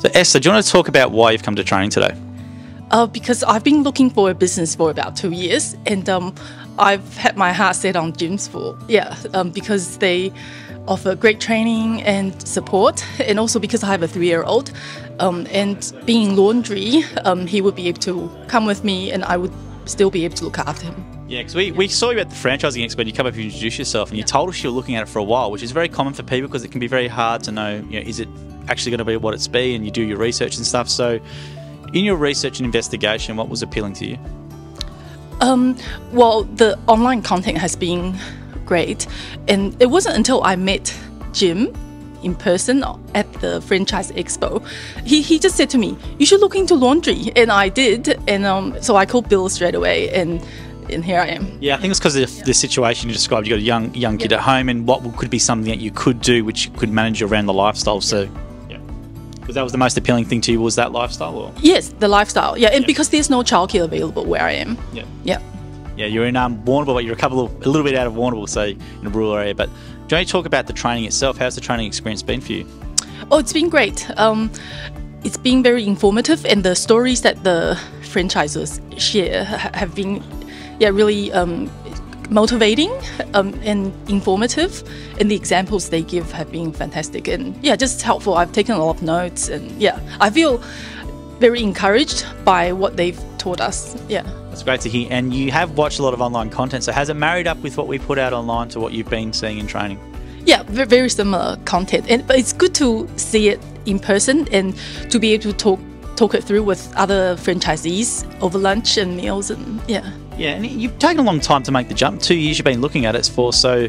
So, Esther, do you want to talk about why you've come to training today? Uh, because I've been looking for a business for about two years, and um, I've had my heart set on Jim's for yeah, um, because they offer great training and support, and also because I have a three-year-old, um, and being laundry, um, he would be able to come with me, and I would still be able to look after him. Yeah, because we, we saw you at the franchising expo and you come up and introduce yourself and you told us you were looking at it for a while, which is very common for people because it can be very hard to know, you know, is it actually going to be what it's be and you do your research and stuff. So in your research and investigation, what was appealing to you? Um, well, the online content has been great, and it wasn't until I met Jim in person at the franchise expo. He, he just said to me, "You should look into laundry," and I did, and um, so I called Bill straight away, and and here I am. Yeah, I think it's because of the situation you described. You got a young young kid Yeah. at home, and what could be something that you could do, which could manage around the lifestyle. So, yeah, because that was the most appealing thing to you was that lifestyle, or Yes, the lifestyle. Yeah, and Yeah. because there's no childcare available where I am. yeah, Yeah. yeah, you're in um, Warrnambool, but you're a couple of a little bit out of Warrnambool, so in a rural area. But do you want to talk about the training itself? How's the training experience been for you? Oh, it's been great. Um, it's been very informative, and the stories that the franchisors share have been, yeah, really um, motivating um, and informative. And the examples they give have been fantastic, and yeah, just helpful. I've taken a lot of notes, and yeah, I feel very encouraged by what they've taught us. Yeah. It's great to hear. And you have watched a lot of online content, so has it married up with what we put out online to what you've been seeing in training? Yeah, very similar content, and but it's good to see it in person and to be able to talk talk it through with other franchisees over lunch and meals, and yeah. Yeah, and you've taken a long time to make the jump. Two years you've been looking at it for. So,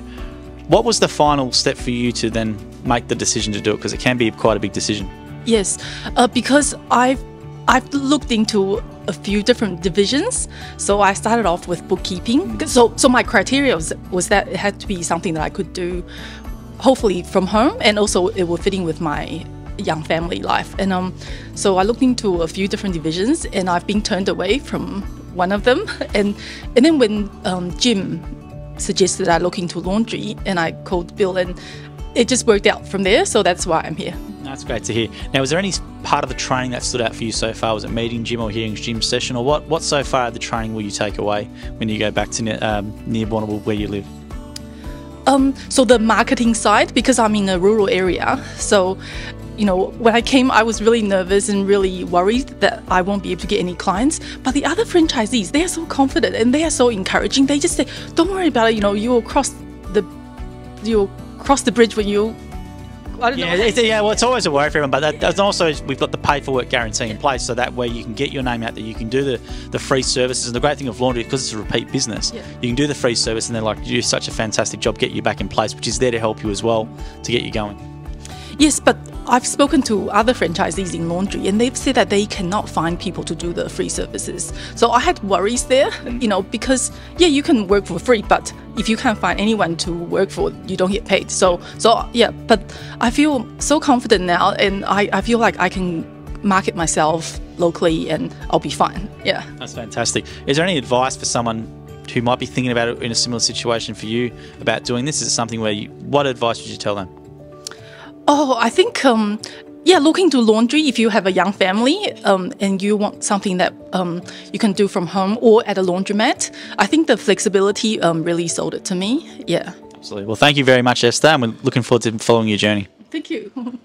what was the final step for you to then make the decision to do it? Because it can be quite a big decision. Yes, uh, because I've I've looked into a few different divisions. So I started off with bookkeeping. So so my criteria was, was that it had to be something that I could do, hopefully from home, and also it would fit in with my young family life. And um, so I looked into a few different divisions, and I've been turned away from one of them. And and then when um, Jim suggested I look into laundry, and I called Bill, and it just worked out from there. So that's why I'm here. That's great to hear. Now, was there any part of the training that stood out for you so far? Was it meeting Jim or hearing Jim's session, or what? What so far the training will you take away when you go back to um, near Warrnambool where you live? Um, so the marketing side, because I'm in a rural area, so you know when I came, I was really nervous and really worried that I won't be able to get any clients. But the other franchisees, they are so confident and they are so encouraging. They just say, "Don't worry about it. You know, you'll cross the you'll cross the bridge when you." I don't Yeah, know. it's, yeah. Well, it's always a worry for everyone, but that, that's also we've got the pay for work guarantee in place, so that way you can get your name out there. You can do the, the free services, and the great thing of laundry because it's a repeat business, Yeah. you can do the free service, and they're like, you do such a fantastic job, get you back in place, which is there to help you as well to get you going. Yes, but I've spoken to other franchisees in laundry and they've said that they cannot find people to do the free services. So I had worries there, you know, because yeah, you can work for free, but if you can't find anyone to work for, you don't get paid. So so yeah, but I feel so confident now and I, I feel like I can market myself locally and I'll be fine. Yeah. That's fantastic. Is there any advice for someone who might be thinking about it in a similar situation for you about doing this? Is it something where you, what advice would you tell them? Oh, I think um, yeah, looking to laundry if you have a young family um, and you want something that um, you can do from home or at a laundromat. I think the flexibility um, really sold it to me. Yeah. Absolutely. Well, thank you very much, Esther, and we're looking forward to following your journey. Thank you.